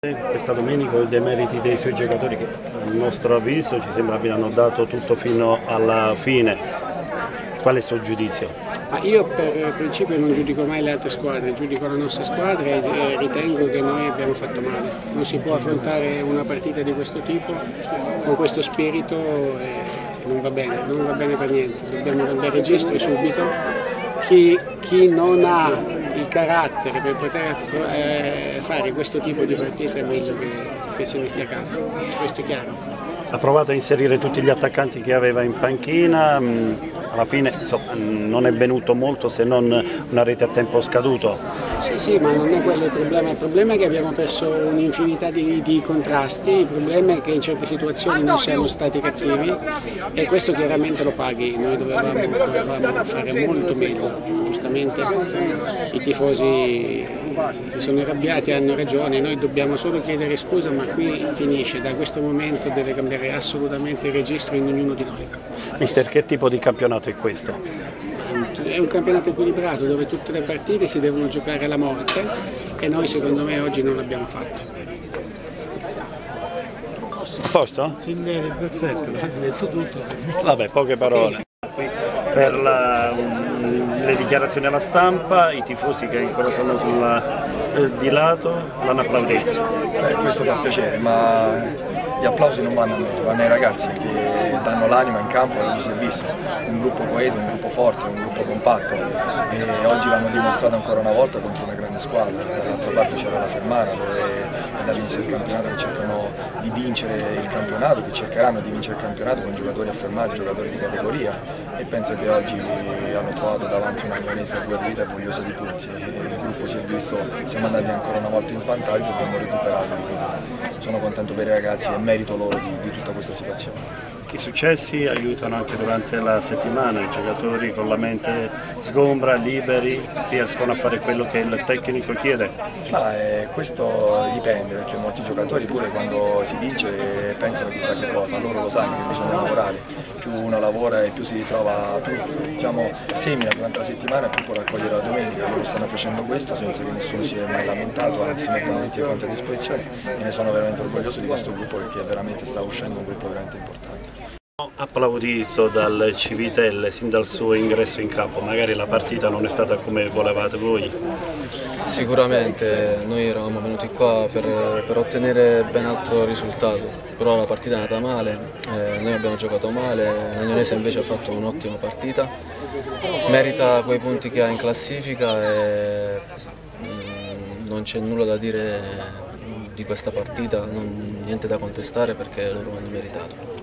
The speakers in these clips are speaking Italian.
Questa domenica i demeriti dei suoi giocatori che a nostro avviso ci sembra abbiano dato tutto fino alla fine. Qual è il suo giudizio? Ma io per principio non giudico mai le altre squadre, giudico la nostra squadra e ritengo che noi abbiamo fatto male. Non si può affrontare una partita di questo tipo con questo spirito e non va bene, non va bene per niente. Dobbiamo cambiare registro subito. Chi, chi non ha il carattere per poter eh, fare questo tipo di partita è meglio che, che se ne stia a casa, questo è chiaro. Ha provato a inserire tutti gli attaccanti che aveva in panchina, mm, alla fine insomma, non è venuto molto se non una rete a tempo scaduto. Sì, sì, ma non è quello il problema, il problema è che abbiamo perso un'infinità di, di, contrasti, il problema è che in certe situazioni non siamo stati cattivi e questo chiaramente lo paghi, noi dovevamo, dovevamo fare molto meglio, giustamente i tifosi si sono arrabbiati, hanno ragione, noi dobbiamo solo chiedere scusa ma qui finisce, da questo momento deve cambiare assolutamente il registro in ognuno di noi. Mister, che tipo di campionato è questo? È un campionato equilibrato dove tutte le partite si devono giocare alla morte e noi secondo me oggi non l'abbiamo fatto. A posto? Sì, perfetto, hai detto tutto. Vabbè, poche parole. Per la, le dichiarazioni alla stampa, i tifosi che ancora sono sulla, eh, di lato l'hanno applaudito. Eh, questo fa piacere, ma gli applausi non vanno a me, vanno ai ragazzi che danno l'anima in campo e si è visto, un gruppo coeso, un gruppo forte, un gruppo compatto. E oggi l'hanno dimostrato ancora una volta contro una grande squadra, dall'altra parte c'era la Fermara dove dall'inizio del campionato che cercano di vincere il campionato, che cercheranno di vincere il campionato con giocatori affermati, giocatori di categoria e penso che oggi hanno trovato davanti una milanese agguerrita e vogliosa di tutti. Il gruppo si è visto, siamo andati ancora una volta in svantaggio e abbiamo recuperato. Sono contento per i ragazzi e merito loro di, di tutta questa situazione. I successi aiutano anche durante la settimana, i giocatori con la mente sgombra, liberi, riescono a fare quello che il tecnico chiede. Ma, eh, questo dipende perché molti giocatori pure quando si vince pensano chissà che cosa, loro lo sanno che bisogna lavorare, più uno lavora e più si ritrova, più diciamo, semina durante la settimana più può raccogliere la domenica, loro stanno facendo questo senza che nessuno si sia mai lamentato, anzi mettono tutti quanti a disposizione e ne sono veramente orgoglioso di questo gruppo perché veramente sta uscendo un gruppo veramente importante. Applaudito dal Civitelle sin dal suo ingresso in campo, magari la partita non è stata come volevate voi? Sicuramente, noi eravamo venuti qua per, per ottenere ben altro risultato, però la partita è andata male, eh, noi abbiamo giocato male, l'Agnonese invece ha fatto un'ottima partita, merita quei punti che ha in classifica e mm, non c'è nulla da dire di questa partita, non, niente da contestare perché loro hanno meritato.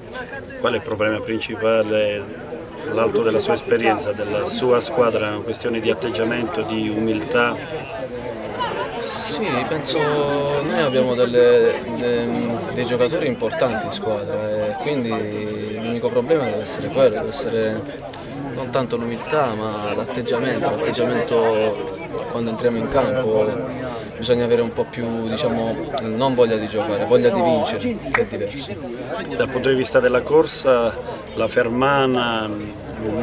Qual è il problema principale all'alto della sua esperienza, della sua squadra? È una questione di atteggiamento, di umiltà? Sì, penso noi abbiamo delle, de, dei giocatori importanti in squadra e quindi l'unico problema deve essere quello, deve essere non tanto l'umiltà ma l'atteggiamento, l'atteggiamento quando entriamo in campo bisogna avere un po' più, diciamo, non voglia di giocare, voglia di vincere, che è diverso. Dal punto di vista della corsa, la Fermana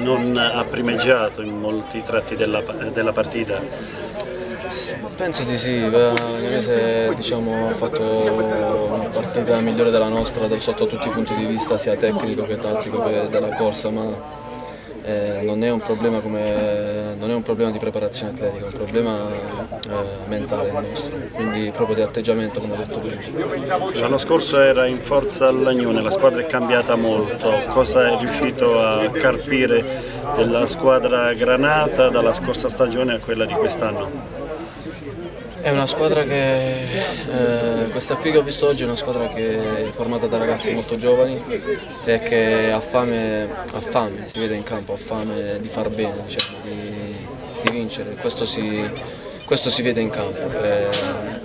non ha primeggiato in molti tratti della, della partita? Penso di sì, l'Agnese diciamo, ha fatto una partita migliore della nostra sotto tutti i punti di vista, sia tecnico che tattico che della corsa, ma eh, non, è come, non, è un problema di preparazione atletica, è un problema eh, mentale nostro, quindi proprio di atteggiamento come ho detto prima. L'anno scorso era in forza all'Agnone, la squadra è cambiata molto, cosa è riuscito a carpire della squadra granata dalla scorsa stagione a quella di quest'anno? È una squadra che, eh, questa qui che ho visto oggi è una squadra che è formata da ragazzi molto giovani e che ha fame, ha fame si vede in campo, ha fame di far bene, diciamo, di, di, vincere, questo si, questo si, vede in campo. E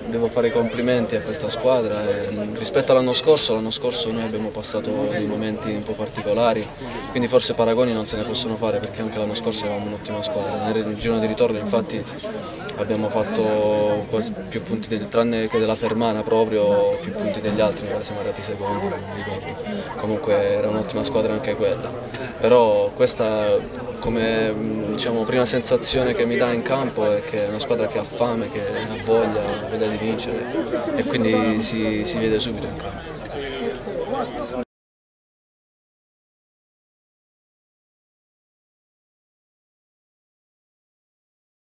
devo fare i complimenti a questa squadra. E, rispetto all'anno scorso, l'anno scorso noi abbiamo passato dei momenti un po' particolari, quindi forse paragoni non se ne possono fare perché anche l'anno scorso avevamo un'ottima squadra. Nel giro di ritorno infatti abbiamo fatto quasi più punti, del, tranne che della Fermana proprio, più punti degli altri, magari siamo arrivati secondi, non mi ricordo. Comunque era un'ottima squadra anche quella. Però questa come diciamo, prima sensazione che mi dà in campo è che è una squadra che ha fame, che ha voglia, voglia di vincere e quindi si, si vede subito in campo.